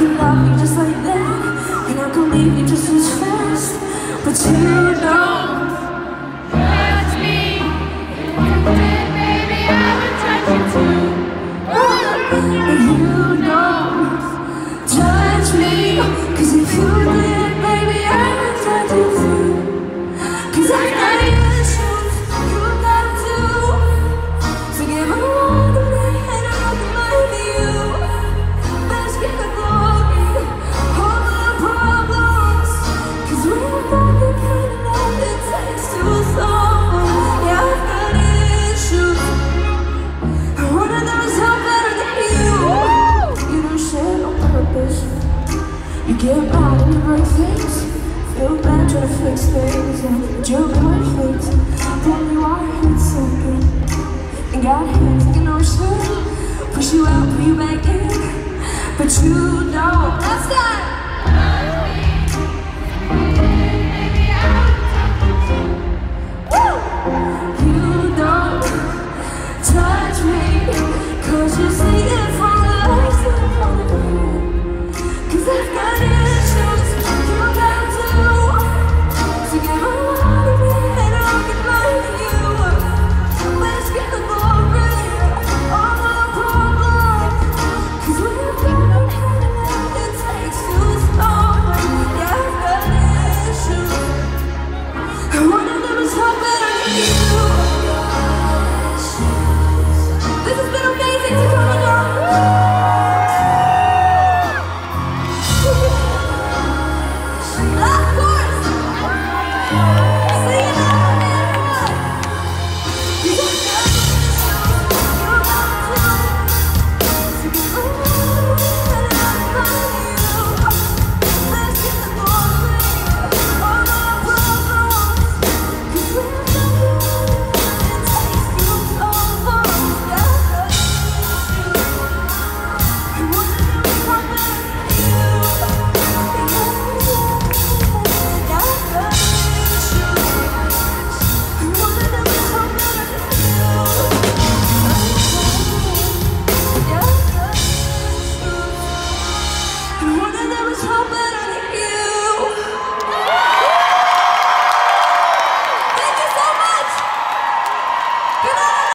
could love me just like that. And I could leave you just as fast. But you don't hurt me. If you did, baby, I would touch you too. But you don't touch me. Cause if you did, baby, I would touch you too Get mad and you break things. Feel bad trying to fix things And you're perfect Pull you out, hit something. And got hands like an ocean Push you out, pull you back in. But you don't. That's that